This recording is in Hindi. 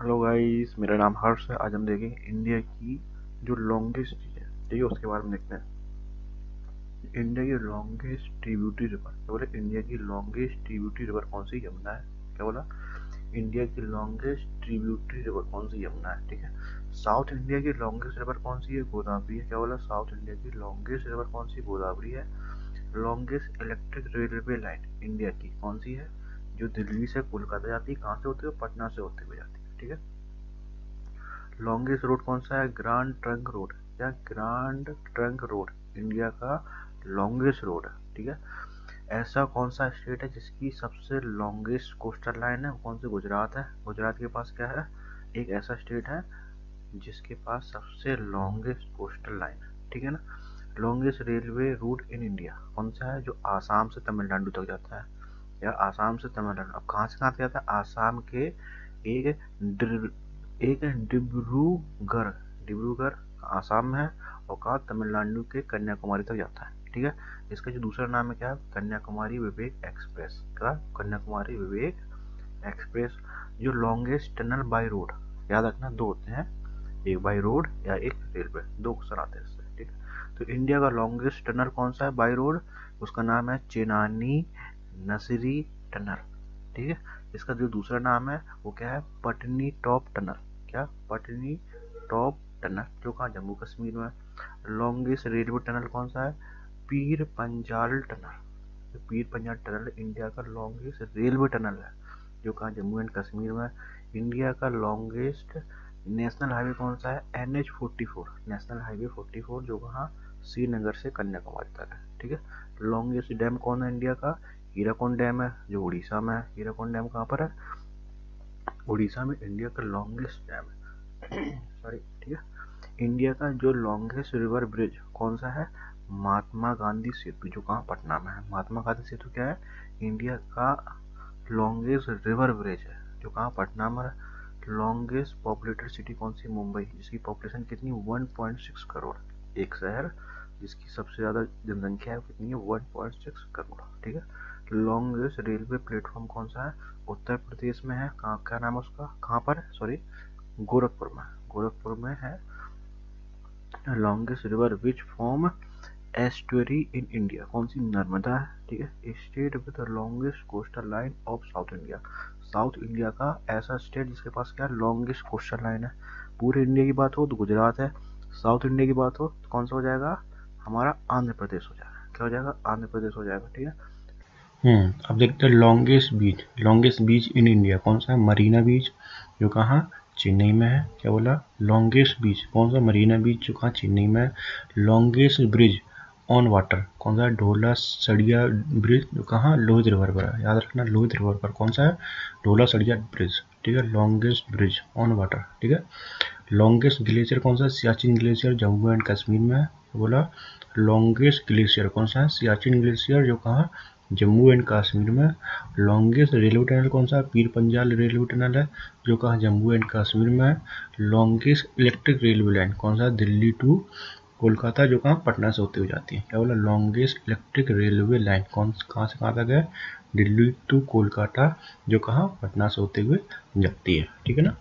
हेलो गाइस मेरा नाम हर्ष है। आज हम देखेंगे इंडिया की जो लॉन्गेस्ट है। ठीक है उसके बारे में देखते हैं। इंडिया की लॉन्गेस्ट ट्रिब्यूटरी रिवर क्या बोले? इंडिया की लॉन्गेस्ट ट्रिब्यूटरी रिवर कौन सी यमुना है? क्या बोला? इंडिया की लॉन्गेस्ट ट्रिब्यूटरी रिवर कौन सी यमुना है? ठीक है। साउथ इंडिया की लॉन्गेस्ट रिवर कौन सी है? गोदावरी है। क्या बोला? साउथ इंडिया की लॉन्गेस्ट रिवर कौन सी? गोदावरी है। Longest electric railway line India की कौन सी है? जो दिल्ली से कोलकाता जाती है। कहाँ से होती है? पटना से होते हुए जाती है। ठीक है? लॉन्गेस्ट रोड कौन सा है? ग्रांड ट्रंक रोड क्या ग्रांड ट्रंक रोड इंडिया का लॉन्गेस्ट रोड है ठीक है? ऐसा कौन सा स्टेट है जिसकी सबसे लॉन्गेस्ट कोस्टल लाइन है? कौन से? गुजरात है। गुजरात के पास क्या है? एक ऐसा स्टेट है जिसके पास सबसे लॉन्गेस्ट कोस्टल लाइन है, ठीक है ना? Longest railway route in India कौन सा है? जो आसाम से तमिलनाडु तक जाता है या आसाम से तमिलनाडु। अब कहाँ से कहाँ से जाता है? आसाम के एक एक डिब्रूगढ़ डिब्रूगढ़ आसाम में है और कहा तमिलनाडु के कन्याकुमारी तक जाता है, ठीक है? इसका जो दूसरा नाम है क्या? कन्याकुमारी विवेक एक्सप्रेस, क्या? कन्याकुमारी विवेक एक्सप्रेस, जो लॉन्गेस्ट टनल बाय रोड याद रखना दो होते हैं, एक बाय रोड या एक रेलवे दो क्वेश्चन आते हैं इससे, ठीक है? तो इंडिया का लॉन्गेस्ट टनल कौन सा है बाय रोड उसका नाम है चेनानी नसरी टनल ठीक है? इसका जो दूसरा नाम है, वो क्या है? Patnitop tunnel. क्या? Patnitop tunnel. जो कहा? जम्मू कश्मीर में। लॉन्गेस्ट रेलवे टनल कौन सा है? Pir Panjal tunnel. Pir Panjal tunnel India का लॉन्गेस्ट रेलवे टनल है। जो कहा? जम्मू एंड कश्मीर में। इंडिया का लॉन्गेस्ट नेशनल हाईवे कौन सा है? N H forty four national highway forty four जो कहा? श्रीनगर से कन्याकुमारी तक है। ठीक है? लॉन्गेस्ट डैम कौन है इंडिया का? हीराकुंड डैम है, जो उड़ीसा में है। हीराकुंड डैम कहाँ पर है? उड़ीसा में इंडिया का लॉन्गेस्ट डैम है। सॉरी ठीक है? इंडिया का जो लॉन्गेस्ट रिवर ब्रिज कौन सा है? महात्मा गांधी सेतु, जो कहाँ? पटना में है। महात्मा गांधी सेतु क्या है? इंडिया का लॉन्गेस्ट रिवर ब्रिज है, जो कहाँ? पटना में लॉन्गेस्ट पॉपुलेटेड सिटी कौन सी? मुंबई, जिसकी पॉपुलेशन कितनी? 1.6 करोड़ एक शहर, जिसकी सबसे ज़्यादा जनसंख्या है कितनी है? 1.6 करोड़ ठीक है? लॉन्गेस्ट रेलवे प्लेटफॉर्म कौन सा है? उत्तर प्रदेश में है। कहाँ, क्या नाम है उसका? कहाँ पर? सॉरी गोरखपुर में। गोरखपुर में है। Longest river which form estuary in India कौन सी? नर्मदा है। ठीक है। State with longest coastal line of south India south India का ऐसा स्टेट जिसके पास क्या? लॉन्गेस्ट कोस्टल लाइन है। पूरे इंडिया की बात हो तो गुजरात है। साउथ इंडिया की बात हो तो कौन सा हो जाएगा? हमारा आंध्र प्रदेश हो जाएगा। क्या हो जाएगा? आंध्र प्रदेश हो जाएगा। ठीक है। हम्म अब देखते हैं longest beach longest beach in India कौन सा है? मरीना बीच जो कहाँ? चेन्नई में है। क्या बोला? लॉन्गेस्ट बीच कौन सा? मरीना बीच जो कहाँ? चेन्नई में है। लॉन्गेस्ट ब्रिज ऑन वाटर कौन सा? है ढोला सड़िया ब्रिज जो कहाँ? लोहित रिवर पर है। याद रखना, लोहित रिवर पर। कौन सा है? ढोला सड़िया ब्रिज ठीक है? लॉन्गेस्ट ब्रिज ऑन वाटर ठीक है? लॉन्गेस्ट ग्लेशियर कौन सा? है सियाचिन ग्लेशियर जम्मू एंड कश्मीर में है। बोला? लॉन्गेस्ट ग्लेशियर कौन सा है? सियाचिन ग्लेशियर जो कहाँ? जम्मू एंड कश्मीर में लॉन्गेस्ट रेलवे टनल कौन सा? पीर पंजाल रेलवे टनल है, जो कहा? जम्मू एंड कश्मीर में लॉन्गेस्ट इलेक्ट्रिक रेलवे लाइन कौन सा? दिल्ली टू कोलकाता, जो कहाँ? पटना से होते हुए जाती है। क्या बोला? लॉन्गेस्ट इलेक्ट्रिक रेलवे लाइन कौन कहाँ से कहाँ तक है? दिल्ली टू कोलकाता, जो कहाँ? पटना से होते हुए जाती है। ठीक है ना?